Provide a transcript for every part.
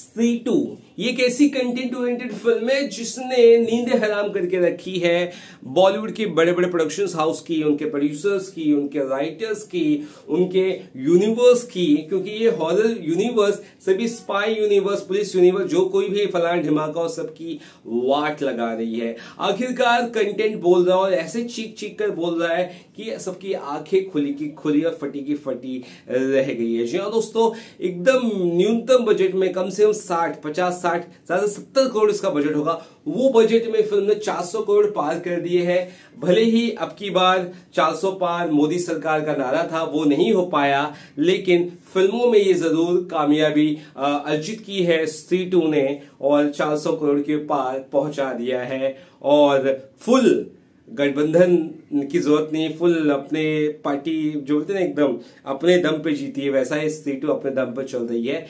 सी to ये एक ऐसी कंटेंट ओरिएंटेड फ़िल्म है जिसने नींदें हराम करके रखी है। बॉलीवुड के बड़े बड़े प्रोडक्शन हाउस की, उनके प्रोड्यूसर्स की, उनके राइटर्स की, उनके यूनिवर्स की, क्योंकि ये हॉरर यूनिवर्स सभी स्पाई यूनिवर्स पुलिस यूनिवर्स जो कोई भी फलान धमाका और सबकी वाट लगा रही है। आखिरकार कंटेंट बोल रहा है और ऐसे चीख चीख कर बोल रहा है कि सबकी आँखें खुली की खुली और फटी की फटी रह गई है। जी हाँ दोस्तों, एकदम न्यूनतम बजट में कम से कम साठ, पचास ज़्यादा सत्तर करोड़ इसका बजट होगा। वो बजट में फ़िल्म ने 400 करोड़ पार कर दिए हैं। भले ही अब की बार 400 पार मोदी सरकार का नारा था, वो नहीं हो पाया, लेकिन फ़िल्मों में ये ज़रूर कामयाबी अर्जित की है स्त्री टू ने और 400 करोड़ के पार पहुँचा दिया है। और फुल गठबंधन की ज़रूरत नहीं, फुल अपने पार्टी, जो बोलते ना, एकदम, अपने दम पे जीती है, वैसा ही स्त्री टू अपने दम पर चल रही है।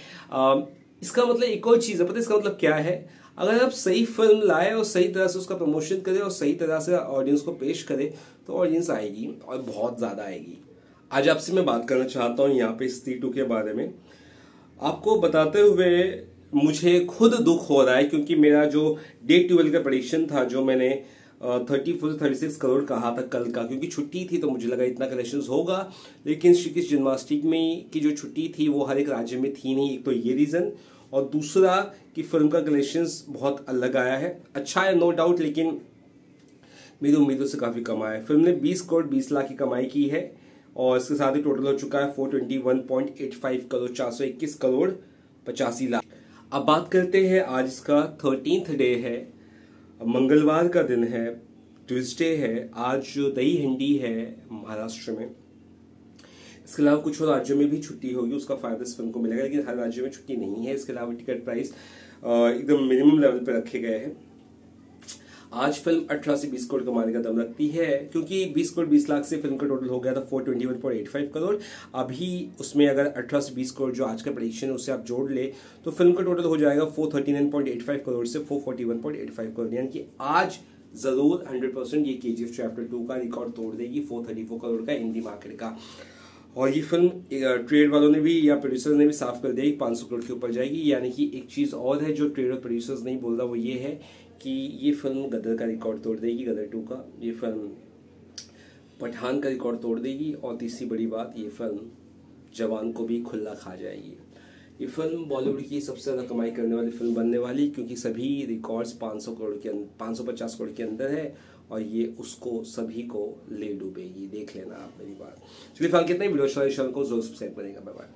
इसका मतलब एक और चीज़ है, पता है इसका मतलब क्या है? अगर आप सही फ़िल्म लाए और सही तरह से उसका प्रमोशन करें और सही तरह से ऑडियंस को पेश करें तो ऑडियंस आएगी और बहुत ज़्यादा आएगी। आज आपसे मैं बात करना चाहता हूँ यहाँ पे स्त्री टू के बारे में। आपको बताते हुए मुझे खुद दुख हो रहा है क्योंकि मेरा जो डे ट्वेल्व का प्रडिक्शन था, जो मैंने थर्टी फोर से थर्टी सिक्स करोड़ कहा था कल का, क्योंकि छुट्टी थी तो मुझे लगा इतना कलेक्शन होगा, लेकिन श्री कृष्ण जन्माष्टमी की जो छुट्टी थी वो हर एक राज्य में थी नहीं, एक तो ये रीजन और दूसरा कि फ़िल्म का कलेक्शन बहुत अलग आया है। अच्छा है नो डाउट लेकिन मेरी उम्मीदों से काफ़ी कम आया है। फ़िल्म ने 20 करोड़ 20 लाख की कमाई की है, और इसके साथ ही टोटल हो चुका है 421.85 करोड़ 421 करोड़, पचासी लाख। अब बात करते हैं, आज इसका थर्टींथ डे है। मंगलवार का दिन है ट्यूजडे है, आज जो दही हंडी है महाराष्ट्र में, इसके अलावा कुछ और राज्यों में भी छुट्टी होगी, उसका फ़ायदा इस फ़िल्म को मिलेगा, लेकिन हर राज्य में छुट्टी नहीं है, इसके अलावा टिकट प्राइस एकदम मिनिमम लेवल पर रखे गए हैं। आज फ़िल्म अठारह से बीस करोड़ कमाने का दम रखती है, क्योंकि बीस करोड़ बीस लाख से फ़िल्म का टोटल हो गया था four twenty one point eight five crore. अभी उसमें अगर अठारह से बीस करोड़ जो आज का प्रडिक्शन है उससे आप जोड़ ले तो फ़िल्म का टोटल हो जाएगा four thirty nine point eight five crore से four forty one point eight five crore. यानी कि आज ज़रूर हंड्रेड परसेंट ये K G F chapter two का रिकॉर्ड तोड़ देगी फोर थर्टी फोर करोड़ का हिंदी मार्केट का। और ये फ़िल्म ट्रेड वालों ने भी या प्रोड्यूसर्स ने भी साफ़ कर दिया कि पाँच सौ करोड़ के ऊपर जाएगी। यानी कि एक चीज़ और है जो ट्रेड और प्रोड्यूसर्स नहीं बोल रहा, वो ये है कि ये फ़िल्म गदर का रिकॉर्ड तोड़ देगी, गदर टू का। ये फ़िल्म पठान का रिकॉर्ड तोड़ देगी और तीसरी बड़ी बात, ये फ़िल्म जवान को भी खुला खा जाएगी। ये फ़िल्म बॉलीवुड की सबसे ज़्यादा कमाई करने वाली फ़िल्म बनने वाली, क्योंकि सभी रिकॉर्ड्स 500 करोड़ के पाँच सौ पचास करोड़ के अंदर है, और ये उसको सभी को ले डूबेगी। देख लेना आप मेरी बात। चलिए फ़िलहाल कितने वीडियो को ज़रूर सब्सक्राइब करेगा। Bye bye